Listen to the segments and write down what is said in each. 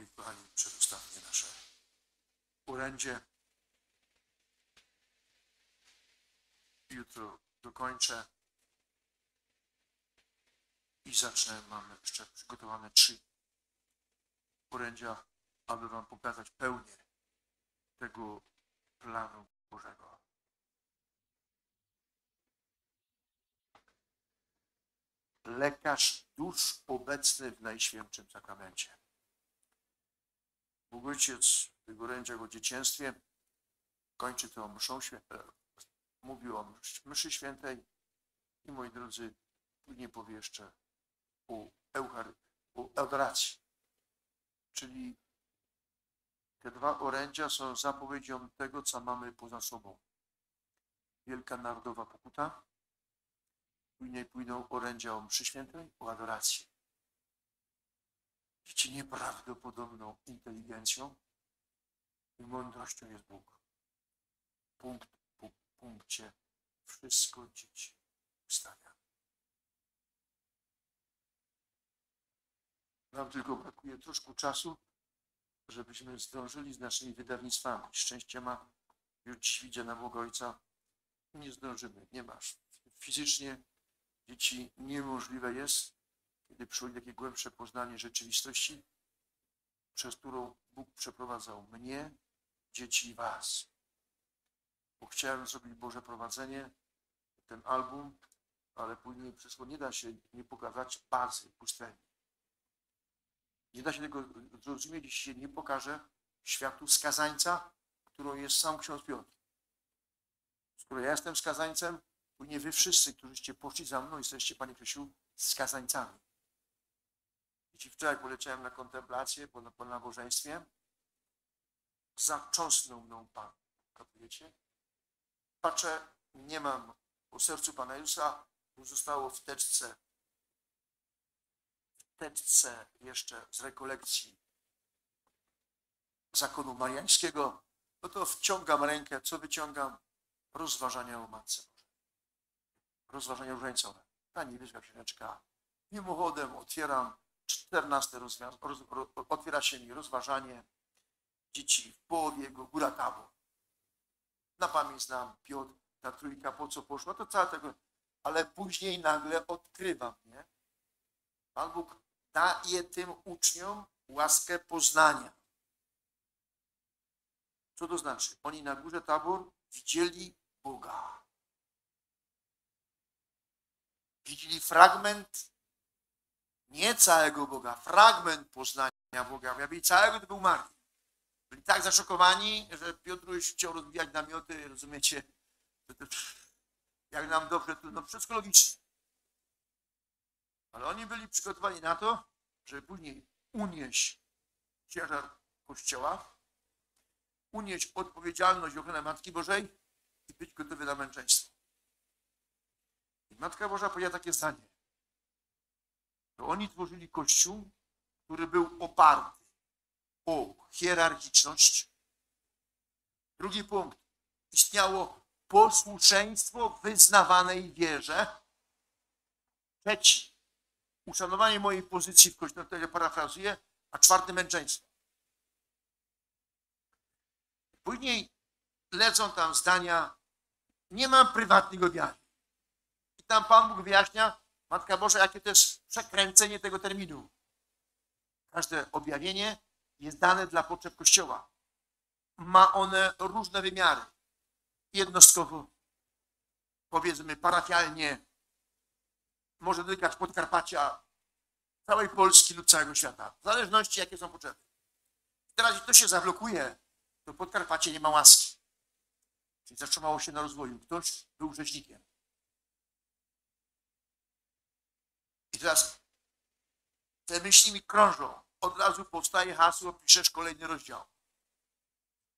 moi kochani, przedostatnie nasze orędzie. Jutro dokończę i zacznę. Mamy jeszcze przygotowane trzy orędzia, aby Wam pokazać pełnię tego planu Bożego. Lekarz dusz obecny w Najświętszym Sakramencie. Bóg Ojciec w tych orędziach o dzieciństwie kończy to mszą świętą, mówił o mszy świętej i moi drodzy, później powie jeszcze o, Euchary, o adoracji. Czyli te dwa orędzia są zapowiedzią tego, co mamy poza sobą. Wielka Narodowa Pokuta, później pójdą orędzia o mszy świętej, o adoracji. Widzicie, nieprawdopodobną inteligencją i mądrością jest Bóg. Punkt po punkcie wszystko dzieci ustawia. Nam tylko brakuje troszkę czasu, żebyśmy zdążyli z naszymi wydawnictwami. Szczęście ma, już dziś widzę na Boga Ojca, nie zdążymy, nie masz. Fizycznie dzieci niemożliwe jest, kiedy przychodzi takie głębsze poznanie rzeczywistości, przez którą Bóg przeprowadzał mnie, dzieci i was. Bo chciałem zrobić Boże prowadzenie, ten album, ale później wszystko nie da się nie pokazać bazy pustyni. Nie da się tego zrozumieć, jeśli się nie pokaże światu skazańca, którą jest sam ksiądz Piotr. Skoro ja jestem skazańcem, później wy wszyscy, którzyście poszli za mną, jesteście, Panie Krzysiu, skazańcami. Jeśli wczoraj poleciałem na kontemplację po, po nabożeństwie, zacząsnął mną Pan. Kapujecie? Patrzę, nie mam o sercu Pana Jezusa, zostało w teczce teczce jeszcze z rekolekcji zakonu mariańskiego, no to wciągam rękę, co wyciągam? Rozważania o Matce Bożej. Rozważania różańcowe. Ta niebieska księżeczka. Mimochodem otwieram czternaste rozwiaz- roz, roz, otwiera się mi rozważanie dzieci w połowie jego góra Tabor. Na pamięć znam Piotr, ta trójka, po co poszła, to całe tego, ale później nagle odkrywam, nie? Pan Bóg daje tym uczniom łaskę poznania. Co to znaczy? Oni na górze Tabor widzieli Boga. Widzieli fragment nie całego Boga, fragment poznania Boga. Jakby całego to był Marii. Byli tak zaszokowani, że Piotruś chciał rozbijać namioty, rozumiecie? Jak nam dobrze, no wszystko logicznie. Ale oni byli przygotowani na to, żeby później unieść ciężar Kościoła, unieść odpowiedzialność i ochronę Matki Bożej i być gotowy na męczeństwo. I Matka Boża powiedziała takie zdanie. To oni tworzyli Kościół, który był oparty o hierarchiczność. Drugi punkt. Istniało posłuszeństwo wyznawanej wierze. Trzeci uszanowanie mojej pozycji w Kościele, to ja parafrazuję, a czwarty męczeństwo. Później lecą tam zdania, nie mam prywatnych objawień. I tam Pan Bóg wyjaśnia, Matka Boża, jakie jest przekręcenie tego terminu. Każde objawienie jest dane dla potrzeb Kościoła. Ma one różne wymiary. Jednostkowo, powiedzmy parafialnie, może dotykać Podkarpacia, całej Polski lub całego świata, w zależności jakie są potrzeby. Teraz jeśli to się zablokuje, to Podkarpacie nie ma łaski. Czyli zatrzymało się na rozwoju. Ktoś był rzeźnikiem. Teraz te myśli mi krążą. Od razu powstaje hasło, piszesz kolejny rozdział.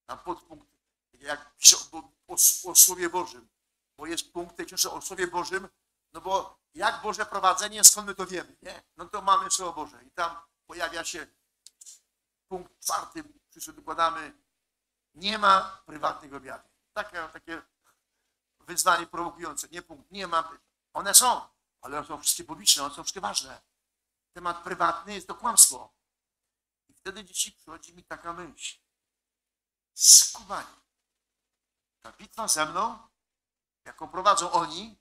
Tam podpunkt, jak piszę o, o, o Słowie Bożym, bo jest punkt tej książki o Słowie Bożym, no bo jak Boże prowadzenie, skąd my to wiemy, nie? No to mamy Słowo Boże i tam pojawia się punkt czwarty, przy dokładamy, nie ma prywatnych objawień. Takie, takie wyzwanie prowokujące, nie punkt, nie ma, one są, ale one są wszystkie publiczne, one są wszystkie ważne. Temat prywatny jest to kłamstwo. wtedy dzieci przychodzi mi taka myśl. Skubani. Ta bitwa ze mną, jaką prowadzą oni,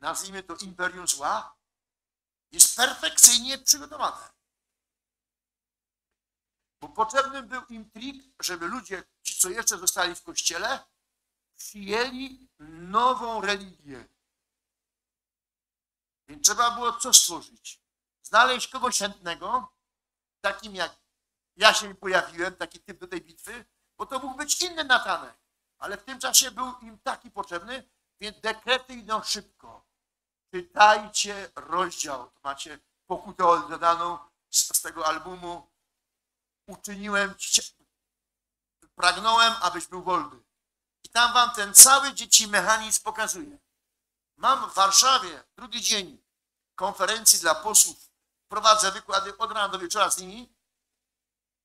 nazwijmy to imperium zła, jest perfekcyjnie przygotowane. Bo potrzebny był im trik, żeby ludzie, ci co jeszcze zostali w kościele, przyjęli nową religię. Więc trzeba było co stworzyć? Znaleźć kogoś chętnego, takim jak ja się pojawiłem, taki typ do tej bitwy, bo to mógł być inny Natanek. Ale w tym czasie był im taki potrzebny, więc dekrety idą szybko. Czytajcie rozdział. To macie pokutę oddaną z, z tego albumu. Uczyniłem, cię, pragnąłem, abyś był wolny. I tam wam ten cały dzieci mechanizm pokazuje. Mam w Warszawie drugi dzień konferencji dla posłów. Prowadzę wykłady od rana do wieczora z nimi.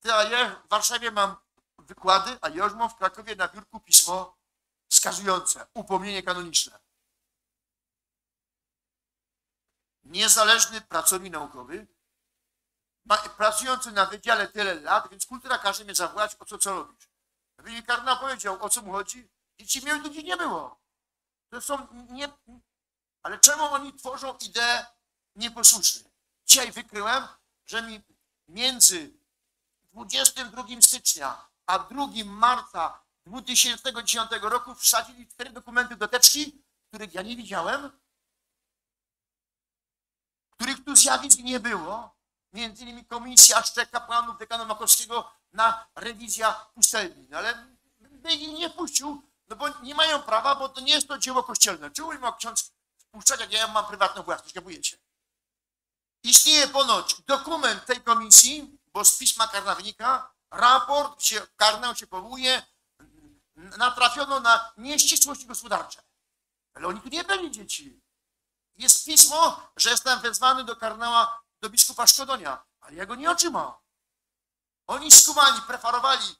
Ja w Warszawie mam wykłady, a ja już mam w Krakowie na biurku pismo skazujące, upomnienie kanoniczne. Niezależny pracownik naukowy, pracujący na wydziale tyle lat, więc kultura każe mnie zawołać, o co, co robisz. Kardynał powiedział, o co mu chodzi, dzieci miały ludzi nie było. To są nie... Ale czemu oni tworzą ideę nieposłuszne? Dzisiaj wykryłem, że mi między 22 stycznia a 2 marca 2010 roku wsadzili cztery dokumenty do teczki, których ja nie widziałem, których tu zjawisk nie było, między innymi komisja czterech kapłanów dekana Makowskiego na rewizja pustelni. No ale by ich nie puścił, no bo nie mają prawa, bo to nie jest to dzieło kościelne. Czemu ma ksiądz wpuszczać, jak ja mam prywatną własność, kapujecie? Istnieje ponoć dokument tej komisji, bo z pisma karna wynika, raport, gdzie karnał się powołuje, natrafiono na nieścisłości gospodarcze. Ale oni tu nie byli dzieci. Jest pismo, że jestem wezwany do karnała, do biskupa Szkodonia, ale ja go nie otrzymał. Oni skumani preferowali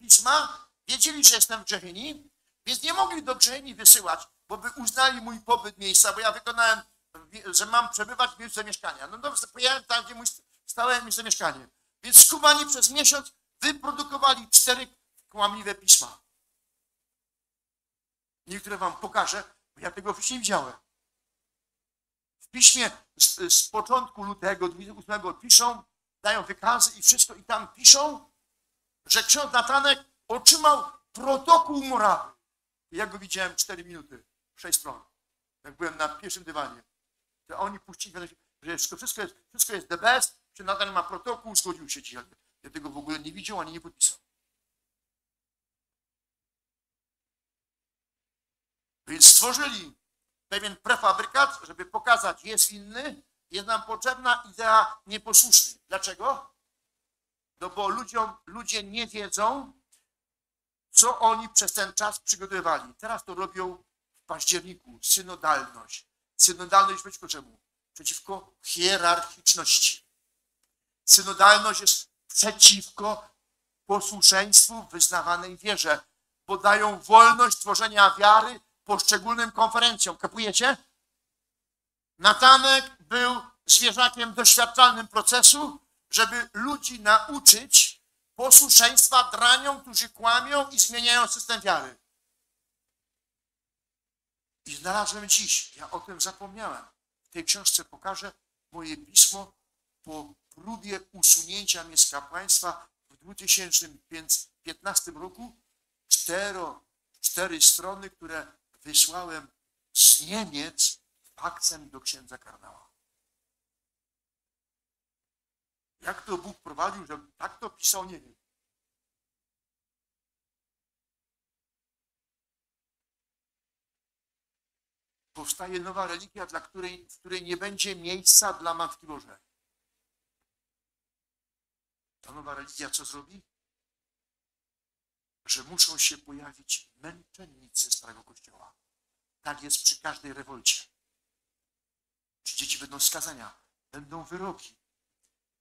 pisma, wiedzieli, że jestem w Grzechini, więc nie mogli do Grzechini wysyłać, bo by uznali mój pobyt miejsca, bo ja wykonałem, że mam przebywać w miejscu zamieszkania. No dobrze, pojechałem tam, gdzie mój stałe miejsce zamieszkanie. Więc skumani przez miesiąc wyprodukowali cztery kłamliwe pisma. Niektóre wam pokażę, bo ja tego wcześniej widziałem. W piśmie z, z początku lutego 28 piszą, dają wykazy i wszystko i tam piszą, że ksiądz Natanek otrzymał protokół morawy. Ja go widziałem 4 minuty, 6 stron. Jak byłem na pierwszym dywanie. To oni puścili, że wszystko jest, wszystko jest the best, czy ma protokół, zgodził się dzisiaj. Ja tego w ogóle nie widział, ani nie podpisał. Więc stworzyli pewien prefabrykat, żeby pokazać, jest inny, jest nam potrzebna idea nieposłuszny. Dlaczego? No bo ludziom, ludzie nie wiedzą, co oni przez ten czas przygotowywali. Teraz to robią w październiku. Synodalność. Synodalność przeciwko czemu? Przeciwko hierarchiczności. Synodalność jest przeciwko posłuszeństwu wyznawanej wierze, bo dają wolność tworzenia wiary poszczególnym konferencjom. Kapujecie? Natanek był zwierzakiem doświadczalnym procesu, żeby ludzi nauczyć posłuszeństwa draniom, którzy kłamią i zmieniają system wiary. I znalazłem dziś, ja o tym zapomniałem. W tej książce pokażę moje pismo po próbie usunięcia mnie z kapłaństwa w 2015 roku. Cztero, cztery strony, które wysłałem z Niemiec faksem do księdza kardynała. Jak to Bóg prowadził, że tak to pisał, nie wiem. Powstaje nowa religia, dla której, w której nie będzie miejsca dla Matki Bożej. Ta nowa religia co zrobi? Że muszą się pojawić męczennicy Starego Kościoła. Tak jest przy każdej rewolcie. Czy dzieci będą skazania, będą wyroki,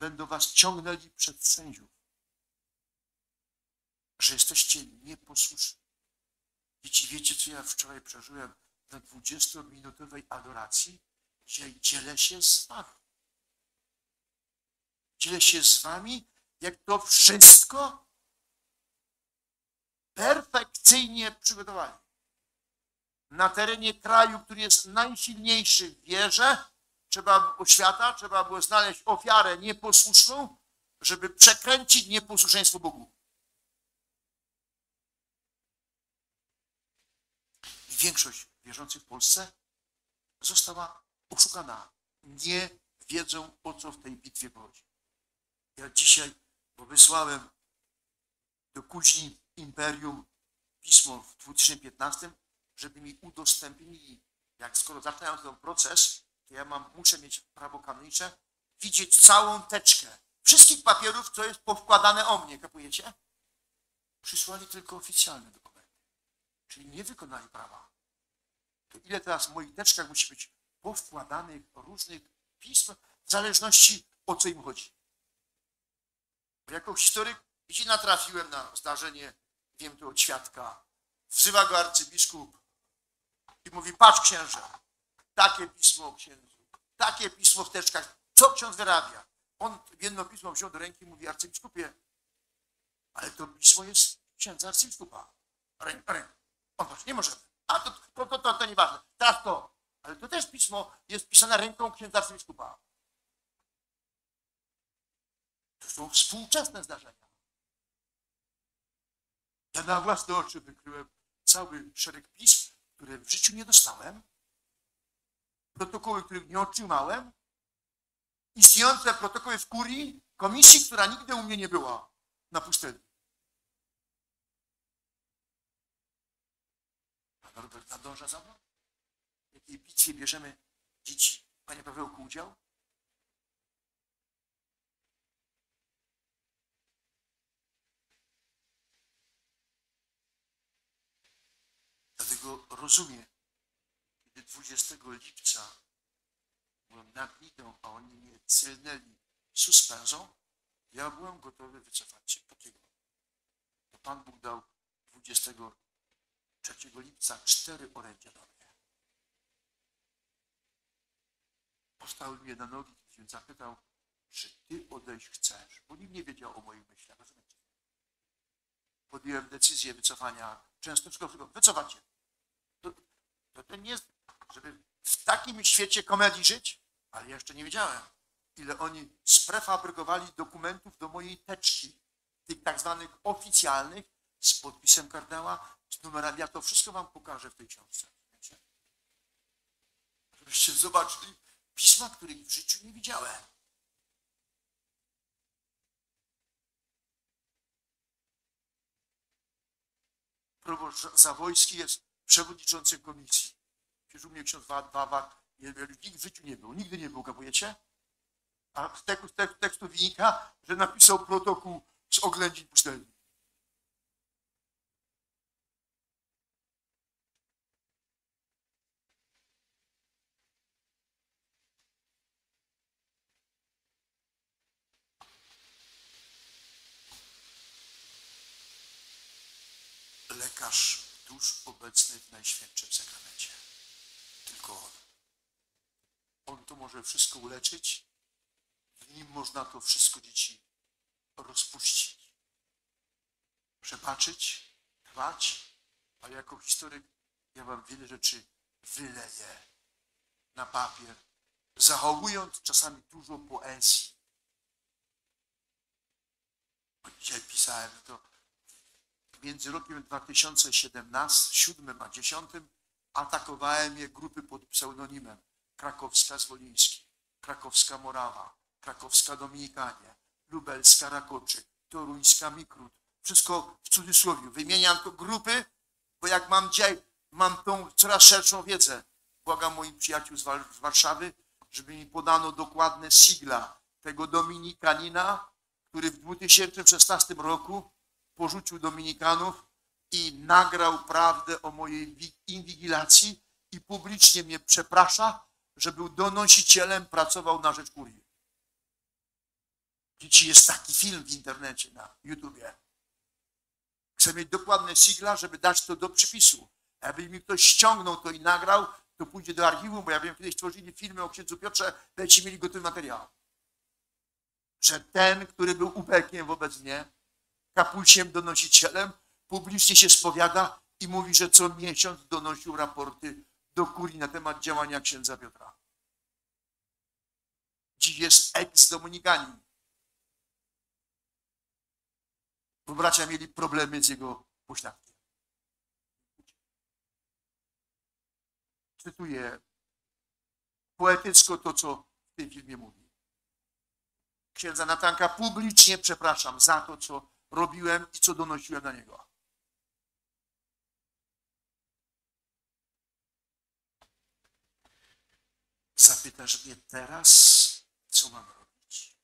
będą was ciągnęli przed sędziów, że jesteście nieposłuszni. Dzieci, wiecie, co ja wczoraj przeżyłem na 20-minutowej adoracji? Dzisiaj dzielę się z wami. Dzielę się z wami jak to wszystko perfekcyjnie przygotowali. Na terenie kraju, który jest najsilniejszy w wierze, trzeba oświata, trzeba było znaleźć ofiarę nieposłuszną, żeby przekręcić nieposłuszeństwo Bogu. I większość wierzących w Polsce została oszukana. Nie wiedzą, o co w tej bitwie chodzi. Ja dzisiaj, bo wysłałem do kuźni Imperium pismo w 2015, żeby mi udostępnili, jak skoro zaczynają ten proces, ja mam, muszę mieć prawo kanoniczne, widzieć całą teczkę wszystkich papierów, co jest powkładane o mnie, kapujecie? Przysłali tylko oficjalne dokumenty, czyli nie wykonali prawa. To ile teraz w moich teczkach musi być powkładanych różnych pism, w zależności o co im chodzi. Bo jako historyk, jeśli natrafiłem na zdarzenie, wiem to od świadka, wzywa go arcybiskup i mówi, patrz księże, takie pismo księdzu, takie pismo w teczkach, co ksiądz wyrabia? On jedno pismo wziął do ręki i mówi, arcybiskupie, ale to pismo jest księdza arcybiskupa. Ręk, ręk. On patrz, nie możemy. A to, to, to, to, to nieważne. Teraz to. Ale to też pismo jest pisane ręką księdza arcybiskupa. To są współczesne zdarzenia. Ja na własne oczy wykryłem cały szereg pism, które w życiu nie dostałem, protokoły, których nie otrzymałem, istniejące protokoły w kurii, komisji, która nigdy u mnie nie była na pustyni. Pan Robert nadąża za mną? Jakiej bitwie bierzemy dzieci? Panie Pawełku, udział? Dlatego rozumiem, 20 lipca byłem nad Nidą, a oni mnie cylnęli suspensą, ja byłem gotowy wycofać się. Takiego. To Pan Bóg dał 23 lipca cztery orędzia do mnie. Postawił mnie na nogi i zapytał, czy ty odejść chcesz? Bo nikt nie wiedział o moich myślach. Rozumiecie? Podjąłem decyzję wycofania. Często wszystko wycofać się. To, to, to nie jest, żeby w takim świecie komedii żyć, ale jeszcze nie wiedziałem, ile oni sprefabrykowali dokumentów do mojej teczki, tych tak zwanych oficjalnych, z podpisem kardynała, z numerami. Ja to wszystko wam pokażę w tej książce. Wiecie? Żebyście zobaczyli pisma, których w życiu nie widziałem. Proboszcz Zawojski jest przewodniczącym komisji. Przecież u mnie ksiądz nikt w życiu nie był, nigdy nie był, kapujecie? A z tekstu, tekstu, tekstu wynika, że napisał protokół z oględzin pustelni. Lekarz tuż obecny w Najświętszym Sakramencie. Tylko on. On to może wszystko uleczyć, w nim można to wszystko dzieci rozpuścić, przebaczyć, trwać, a jako historyk ja wam wiele rzeczy wyleję na papier, zachowując czasami dużo poezji. Dzisiaj pisałem to między rokiem 2017, 7 a 10 atakowałem je grupy pod pseudonimem Krakowska Zwoliński, Krakowska Morawa, Krakowska Dominikanie, Lubelska Rakoczyk, Toruńska Mikrut. Wszystko w cudzysłowie. Wymieniam to grupy, bo jak mam dzisiaj, mam tą coraz szerszą wiedzę. Błagam moich przyjaciół z, z Warszawy, żeby mi podano dokładne sigla tego Dominikanina, który w 2016 roku porzucił Dominikanów i nagrał prawdę o mojej inwigilacji i publicznie mnie przeprasza, że był donosicielem, pracował na rzecz kurii. Dzieci, jest taki film w internecie, na YouTubie. Chcę mieć dokładne sigla, żeby dać to do przypisu. Jakby mi ktoś ściągnął to i nagrał, to pójdzie do archiwum, bo ja wiem, kiedyś tworzyli filmy o księdzu Piotrze, będziecie mieli gotowy materiał. że ten, który był ubekiem wobec mnie, kapuciem, donosicielem, publicznie się spowiada i mówi, że co miesiąc donosił raporty do kurii na temat działania księdza Piotra. Dziś jest eks-dominikanin. Bo bracia mieli problemy z jego pośladkiem. Cytuję poetycko to, co w tym filmie mówi. Księdza Natanka publicznie przepraszam za to, co robiłem i co donosiłem na niego. Zapytasz mnie teraz, co mam robić?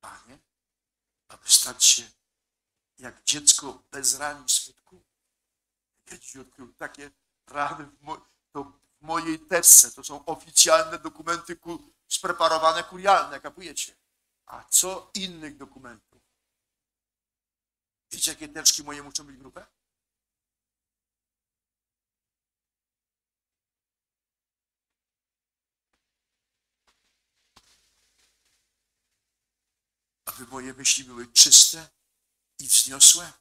Panie, aby stać się jak dziecko bez ran i smutku? Ja takie rany w, mo w mojej teczce. To są oficjalne dokumenty ku spreparowane kurialne, kapujecie? A co innych dokumentów? Wiecie, jakie teczki moje muszą być grube? Aby moje myśli były czyste i wzniosłe?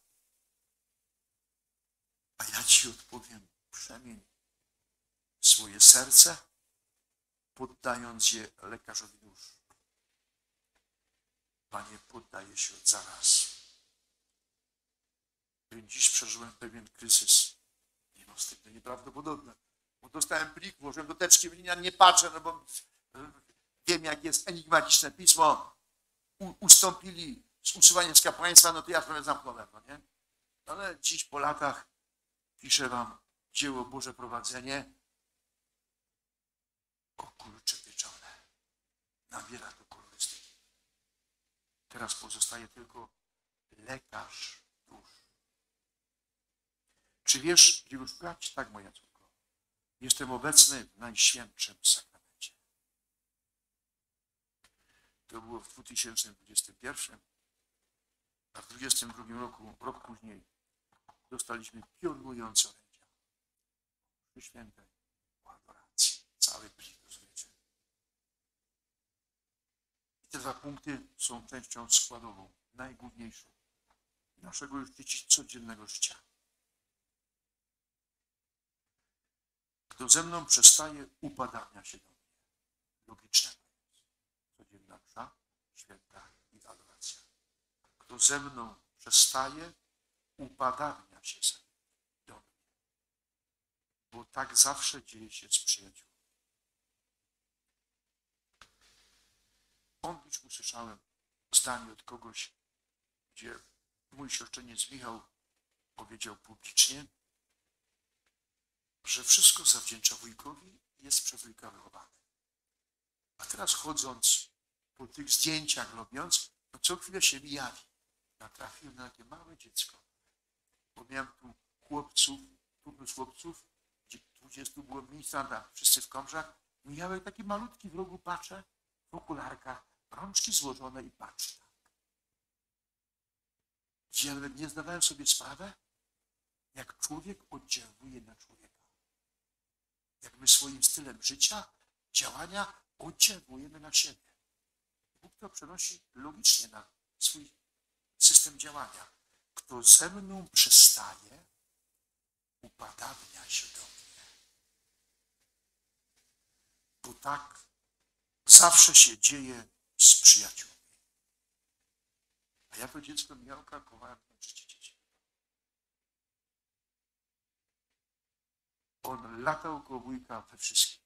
A ja ci odpowiem, przemień swoje serce, poddając je lekarzowi dusz. Panie, poddaję się od zaraz. Dziś przeżyłem pewien kryzys. Nie no, to nieprawdopodobne. Bo dostałem plik, włożyłem do teczki, ja nie patrzę, no bo wiem, jak jest enigmatyczne pismo. Ustąpili z usuwaniem kapłaństwa, no to ja trochę zamknąłem, no nie? Ale dziś po latach piszę wam dzieło Boże Prowadzenie. O kurcze pieczone. Nabiera to kolorystyki. Teraz pozostaje tylko lekarz dusz. Czy wiesz, gdzie go szukać? Tak, moja córko. Jestem obecny w Najświętszym Sakramencie. To było w 2021 a w 22 roku, rok później, dostaliśmy piorunujące orędzia. Przy świętej adoracji. Cały plik, rozumiecie? I te dwa punkty są częścią składową, najgłówniejszą naszego już codziennego życia. Kto ze mną przestaje, upadania się do mnie. Logiczne to jest. Codzienna msza, święta i adoracja. Kto ze mną przestaje, upadania się ze mną, do mnie. Bo tak zawsze dzieje się z przyjaciółmi. On już usłyszałem zdanie od kogoś, gdzie mój siostrzeniec Michał powiedział publicznie, że wszystko zawdzięcza wujkowi i jest przez wujka wychowany. A teraz chodząc po tych zdjęciach robiąc, no co chwilę się mi jawi. Natrafiłem na takie małe dziecko. Bo miałem tu chłopców, turnus chłopców, gdzie 20 było ministranta, wszyscy w komrzach. Mijały taki malutki w rogu patrzę, w okularkach, rączki złożone i patrzy tak. Nie zdawałem sobie sprawy, jak człowiek oddziałuje na człowieka. Jak my swoim stylem życia, działania oddziałujemy na siebie. Bóg to przenosi logicznie na swój system działania. Kto ze mną przestaje, upadania się do mnie. Bo tak zawsze się dzieje z przyjaciółmi. A ja to dziecko Michałka kochałem na życie dzieci. On latał koło wujka we wszystkim.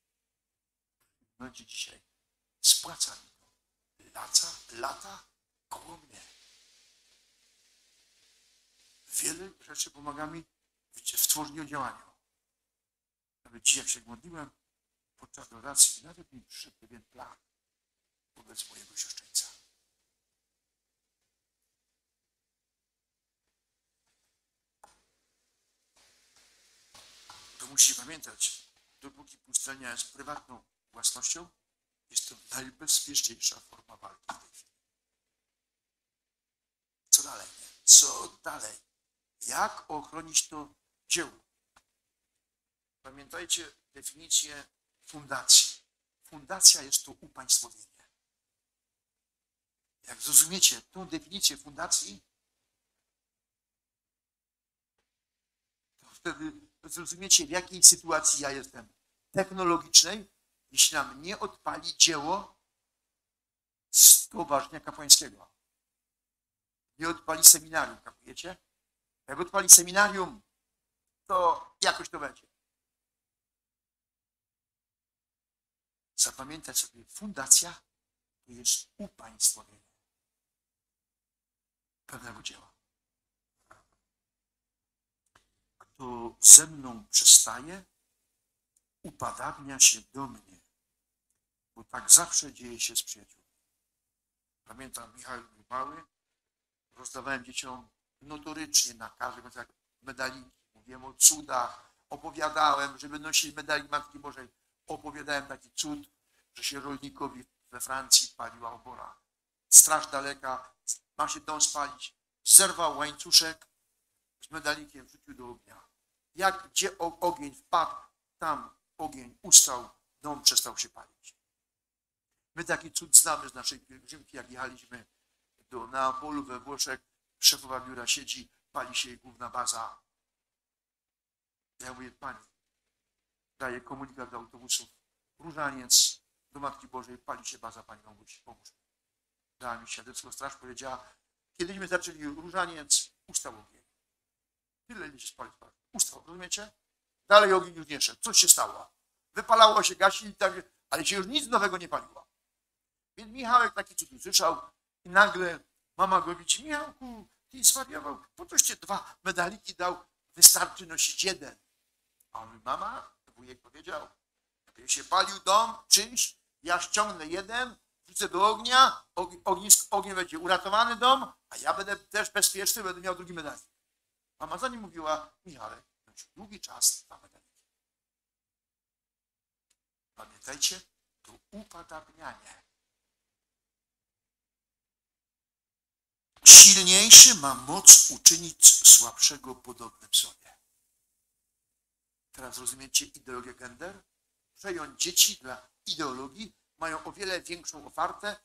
No dzisiaj spłaca mi. Lata, lata koło mnie. Wiele rzeczy pomaga mi w tworzeniu działania. Nawet dzisiaj, jak się modliłem podczas adoracji, nawet mi przyszedł pewien plan wobec mojego siostrzeńca. To musicie pamiętać, dopóki pustelnia jest prywatną własnością, jest to najbezpieczniejsza forma walki. Co dalej? Co dalej? Jak ochronić to dzieło? Pamiętajcie definicję fundacji. Fundacja jest to upaństwowienie. Jak zrozumiecie tą definicję fundacji, to wtedy zrozumiecie, w jakiej sytuacji ja jestem technologicznej, jeśli nam nie odpali dzieło stowarzyszenia kapłańskiego. Nie odpali seminarium, kapujecie? Jak odpali seminarium, to jakoś to będzie. Zapamiętać sobie, fundacja to jest upaństwowienie pewnego dzieła. Kto ze mną przestaje, upadabnia się do mnie, bo tak zawsze dzieje się z przyjaciółmi. Pamiętam Michał Mały, rozdawałem dzieciom notorycznie na każdym jak medaliki, mówiłem o cudach, opowiadałem, żeby nosić medalik Matki Bożej, opowiadałem taki cud, że się rolnikowi we Francji paliła obora. Straż daleka, ma się dom spalić. Zerwał łańcuszek z medalikiem, wrzucił do ognia. Jak gdzie ogień wpadł, tam ogień ustał, dom przestał się palić. My taki cud znamy z naszej pielgrzymki, jak jechaliśmy do Neapolu we Włoszech, szefowa biura siedzi, pali się jej główna baza. Ja mówię, pani, daję komunikat do autobusów, różaniec do Matki Bożej, pali się baza, pani Małgosi, pomóż. Dała mi świadectwo, straż powiedziała, kiedyśmy zaczęli różaniec, ustał ogień. Tyle ile się spalić. Ustał, rozumiecie? Dalej ogień już nie szedł. Coś się stało. Wypalało się, gasili, tak, ale się już nic nowego nie paliło. Więc Michałek taki cud usłyszał i nagle mama go widzi, Michałku, ty zwariował, po coś cię dwa medaliki dał, wystarczy nosić jeden. A on mama, wujek powiedział, jakby się palił dom, czymś, ja ściągnę jeden, wrzucę do ognia, og- ognisko, ogień będzie uratowany dom, a ja będę też bezpieczny, będę miał drugi medalik. Mama za nim mówiła, Michałek, nosił długi czas dwa medaliki. Pamiętajcie, to upadabnianie. Silniejszy ma moc uczynić słabszego podobnym sobie. Teraz rozumiecie ideologię gender? Przejąć dzieci dla ideologii mają o wiele większą ofertę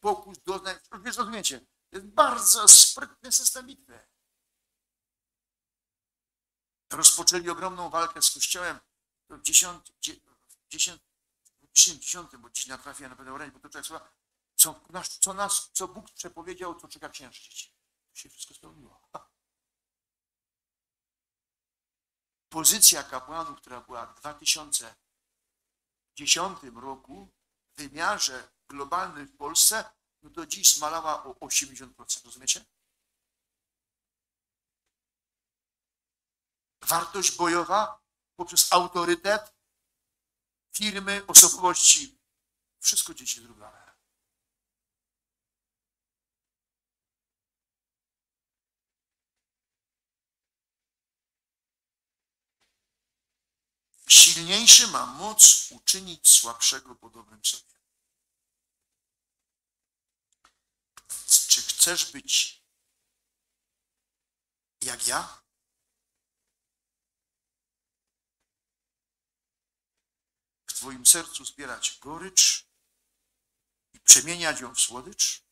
pokus, doznań. Wiesz, rozumiecie? To jest bardzo sprytny system bitwy. Rozpoczęli ogromną walkę z Kościołem w 10, 10, 10 bo dziś natrafiłem na pewno orędzie, bo to człowiek słucha, co nas, co nas, co Bóg przepowiedział, co czeka księży dzieci. To się wszystko spełniło. Pozycja kapłanów, która była w 2010 roku w wymiarze globalnym w Polsce, no to dziś zmalała o 80%. Rozumiecie? Wartość bojowa poprzez autorytet firmy, osobowości, wszystko dzieci zrównane. Silniejszy ma moc uczynić słabszego podobnym sobie. Czy chcesz być jak ja? W Twoim sercu zbierać gorycz i przemieniać ją w słodycz?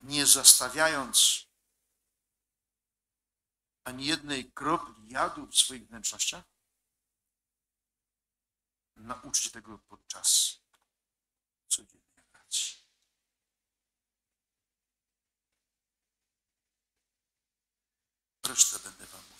Nie zastawiając ani jednej kropli jadu w swoich wnętrznościach? Nauczcie tego podczas codziennej pracy. Resztę będę Wam